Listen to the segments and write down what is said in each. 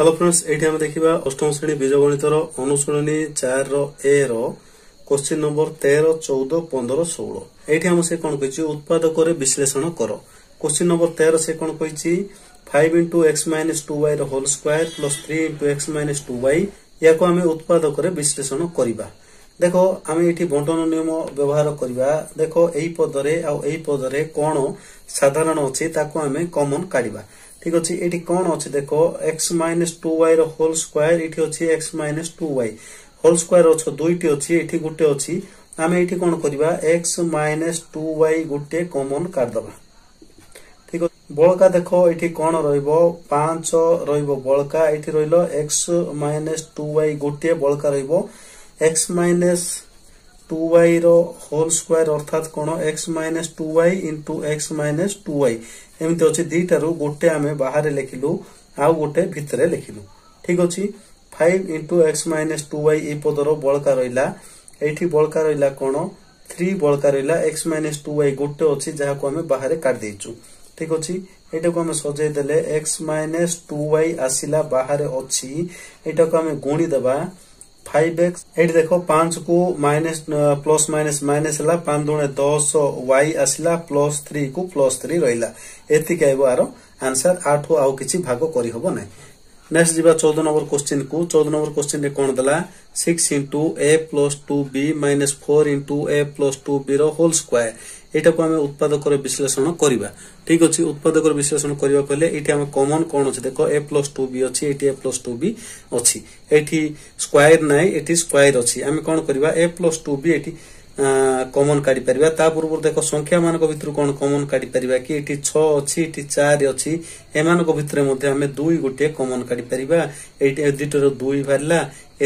hello friends ये आम देखा अष्टम श्रेणी बीज गणित अनुशीणी चार ए रोश्चि नंबर तेरह चौदह पंद्रह षोह ये से कौन कही उत्पादक विश्लेषण कर क्वेश्चन नंबर तेरह से कौन कही five into X minus two Y whole square plus three into X minus two Y या उत्पादक विश्लेषण करवा देख आम ये बंटन निम व्यवहार करवा देख यही पदर आई पदर कौन साधारण अच्छे आम कमन काढ़ ठीक अछि एटी कोन अछि देखो x 2y रो होल स्क्वायर एटी अछि x 2y होल स्क्वायर अछि दुइटी अछि एटी गुटे अछि आमे एटी कोन करबा x 2y गुटे कॉमन कर दबा ठीक बळका देखो एटी कोन रहइबो 5 रहइबो बळका एटी रहइलो x 2y गुटे बळका रहइबो x টু ওয়াই র হোল স্কোয়ার অর্থাৎ কোণ X minus two Y into X minus two Y এমতি অছি দুইটারু গোটে আমি বাহারে লেখিলু আউ গোটে ভিতরে লেখিলু ঠিক অছি five into X minus two Y এই পদর বলকা রহিলা এইটি বলকা রহিলা কোণ থ্রি বলকা রহিলা এক্স মাইনাস টু ওয়াই গোটে অছি যাহাকু আমি বাহারে কাটি দেইছু ঠিক অছি এটাকে আমি সজাই দেলে এক্স মাইনাস টু ওয়াই আসিলা বাহারে অছি এটাকে আমি গুণি দেবা फाइव एक्स एट देखो पांच को माइनस प्लस माइनस माइनस है पांच दुणे दस वाई आसला प्लस थ्री को प्लस थ्री रहा एतिक आर आठ आउ किसी भाग करहब ना नेक्स्ट जी चौदह नंबर क्वेश्चन को चौदह नंबर क्वेश्चन रे कौन दला six into a plus two b minus four into a plus two b whole square ଏଇଟାକୁ ଆମେ ଉତ୍ପାଦକର ବିଶ୍ଳେଷଣ କରିବା ଠିକ ଅଛି ଉତ୍ପାଦକର ବିଶ୍ଳେଷଣ କରିବାକୁ ହେଲେ ଏଇଠି ଆମେ କମନ କଣ ଅଛି ଦେଖ ଏ ପ୍ଲସ୍ ଟୁ ବି ଅଛି ଏଠି ଏ ପ୍ଲସ୍ ଟୁ ବି ଅଛି ଏଠି ସ୍କ୍ୱାର ନାହିଁ ଏଠି ସ୍କ୍ୱାର ଅଛି ଆମେ କଣ କରିବା ଏ ପ୍ଲସ୍ ଟୁ ବି ଏଠି କମନ୍ କାଢିପାରିବା ତା ପୂର୍ବରୁ ଦେଖ ସଂଖ୍ୟାମାନଙ୍କ ଭିତରୁ କ'ଣ କମନ୍ କାଢିପାରିବା କି ଏଠି ଛଅ ଅଛି ଏଠି ଚାରି ଅଛି ଏମାନଙ୍କ ଭିତରେ ମଧ୍ୟ ଆମେ ଦୁଇ ଗୋଟିଏ କମନ୍ କାଢିପାରିବା ଏଇଠି ଦୁଇଟାରୁ ଦୁଇ ବାହାରିଲା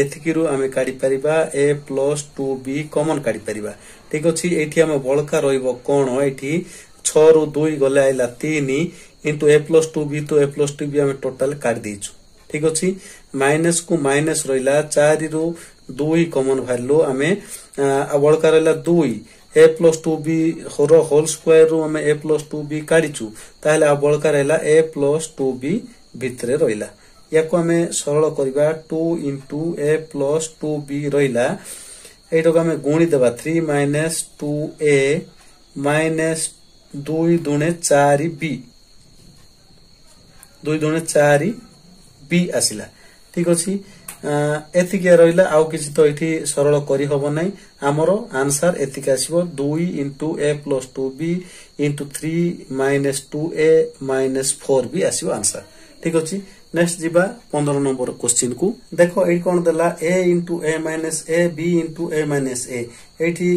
ଏତିକିରୁ ଆମେ କାଢିପାରିବା A plus two B common କାଢିପାରିବା ଠିକ୍ ଅଛି ଏଇଠି ଆମ ବଳକା ରହିବ କ'ଣ ଏଠି ଛଅରୁ ଦୁଇ ଗଲେ ଆଇଲା ତିନି into A plus two B ତ ଏ ପ୍ଲସ୍ ଟୁ ବି ଆମେ ଟୋଟାଲ କାଢି ଦେଇଛୁ ঠিক ଅଛି ମାଇନସ୍ କୁ ମାଇନସ୍ ରହିଲା ଚାରିରୁ ଦୁଇ କମନ୍ ଭାଲ୍ୟୁ ଆମେ ବଳକା ରହିଲା ଦୁଇ ଏ ପ୍ଲସ୍ ଟୁ ବି ହର ହୋଲ୍ ସ୍କୋୟାରରୁ ଆମେ ଏ ପ୍ଲସ୍ ଟୁ ବି କାଢିଛୁ ତାହେଲେ ଆଉ ବଳକା ରହିଲା ଏ ପ୍ଲସ୍ ଟୁ ବି ଭିତରେ ରହିଲା ୟାକୁ ଆମେ ସରଳ କରିବା two into A plus two B ରହିଲା ଏଇଟାକୁ ଆମେ ଗୁଣି ଦେବା three minus two A minus ଦୁଇ ଦୁଣେ ଚାରି ବି ଦୁଇ ଦୁଣେ ଚାରି ପି ଆସିଲା ଠିକ ଅଛି ଏତିକି ରହିଲା ଆଉ କିଛି ତ ଏଠି ସରଳ କରିହେବ ନାହିଁ ଆମର ଆନ୍ସର ଏତିକି ଆସିବ ଦୁଇ into A plus two B into three minus two A minus four B ଆସିବ ଆନ୍ସର ଠିକ ଅଛି ନେକ୍ସଟ ଯିବା ପନ୍ଦର ନମ୍ବର କ୍ୱେଶ୍ଚିନ୍ କୁ ଦେଖ ଏଇଠି କଣ ଦେଲା A into A minus A B into A minus A ଏଇଠି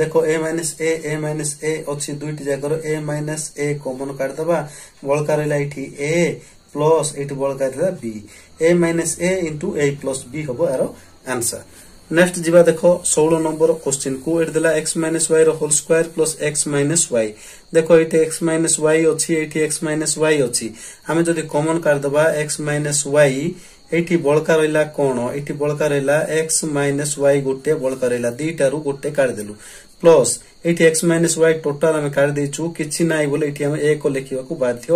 ଦେଖ A minus A A minus ଏ ଅଛି ଦୁଇଟି ଯାକର ଏ ମାଇନସ୍ ଏ କମନ କାଢିଦେବା ବଳକା ରହିଲା ଏଇଠି ଏ প্লস এইটু বলকা লা B A minus A into A plus B হব এর আনসার নেক্সট যা দেখ ষোল নম্বর কোশ্চিন কু এটি দেলা X minus Y whole square plus X minus Y দেখ এটি এক্স মাইনাস ওয়াই অছি এটি এক্স মাইনাস ওয়াই অছি আমি যদি কমন কারদবা এক্স মাইনাস ওয়াই এইটি বলকা রহিলা কোণ এইটি বলকা রহিলা এক্স মাইনাস ওয়াই গোটে বলকা রহিলা দুইটারু গোটে কাড়িদেলু প্লস ଏଇଠି ଏକ୍ସ ମାଇନସ୍ ୱାଇ ଟୋଟାଲ ଆମେ କାଢି ଦେଇଛୁ କିଛି ନାହିଁ ବୋଲି ଏଇଠି ଆମେ ଏକ ଲେଖିବାକୁ ବାଧ୍ୟ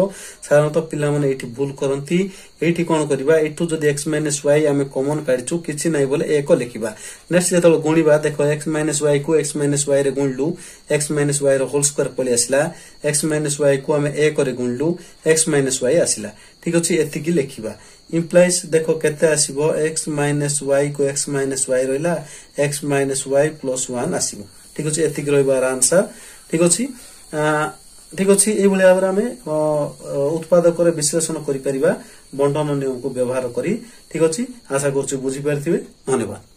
ସାଧାରଣତଃ ପିଲାମାନେ ଏଇଠି ଭୁଲ କରନ୍ତି ଏଇଠି କଣ କରିବା ଏଠୁ ଯଦି ଏକ୍ସ ମାଇନସ୍ ୱାଇ ଆମେ କମନ୍ କାଢିଛୁ କିଛି ନାହିଁ ବୋଲି ଏକ ଲେଖିବା ନେକ୍ସଟ ଯେତେବେଳେ ଗୁଣିବା ଦେଖ ଏକ୍ସ ମାଇନସ୍ ୱାଇ କୁ ଏକ୍ସ ମାଇନସ୍ ୱାଇ ରେ ଗୁଣିଲୁ ଏକ୍ସ ମାଇନସ୍ ୱାଇ ର ହୋଲ ସ୍କୋୟାର ପଳେଇ ଆସିଲା ଏକ୍ସ ମାଇନସ୍ ୱାଇ କୁ ଆମେ ଏକରେ ଗୁଣିଲୁ ଏକ୍ସ ମାଇନସ୍ ୱାଇ ଆସିଲା ଠିକ ଅଛି ଏତିକି ଲେଖିବା ଇମ୍ପ୍ଲାଇଜ୍ ଦେଖ କେତେ ଆସିବ ଏକ୍ସ ମାଇନସ୍ ୱାଇ କୁ ଏକ୍ସ ମାଇନସ୍ ୱାଇ ରହିଲା x minus y plus one ଆସିବ ঠিক ଅଛି ଏତିକି ରହିବ ଏହାର ଆନ୍ସର ଠିକ ଅଛି ଠିକ ଅଛି ଏଇଭଳି ଭାବରେ ଆମେ ଉତ୍ପାଦକରେ ବିଶ୍ଳେଷଣ କରିପାରିବା ବଣ୍ଟନ ନିୟମକୁ ବ୍ୟବହାର କରି ଠିକ ଅଛି ଆଶା କରୁଛୁ ବୁଝିପାରିଥିବେ ଧନ୍ୟବାଦ